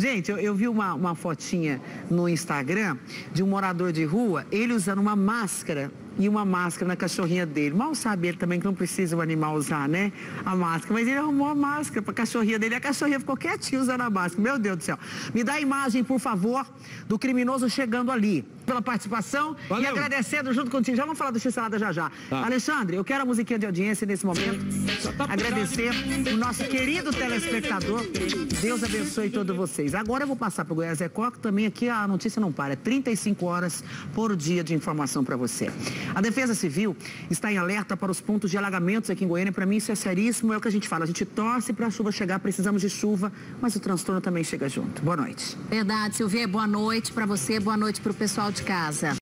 Gente, eu, eu vi uma, uma fotinha no Instagram de um morador de rua, ele usando uma máscara e uma máscara na cachorrinha dele. Mal sabe ele também que não precisa o animal usar, né? A máscara. Mas ele arrumou a máscara para a cachorrinha dele. A cachorrinha ficou quietinha usando a máscara. Meu Deus do céu. Me dá a imagem, por favor, do criminoso chegando ali. Pela participação Valeu. e agradecendo junto contigo. Já vamos falar do X-Salada já já. Tá. Alexandre, eu quero a musiquinha de audiência nesse momento. Tá agradecer o nosso querido telespectador. Deus abençoe todos vocês. Agora eu vou passar para o Goiás Record, também aqui a notícia não para. 35 horas por dia de informação para você. A Defesa Civil está em alerta para os pontos de alagamentos aqui em Goiânia. Para mim isso é seríssimo, é o que a gente fala. A gente torce para a chuva chegar, precisamos de chuva, mas o transtorno também chega junto. Boa noite. Verdade, Silvia. Boa noite para você, boa noite para o pessoal de casa.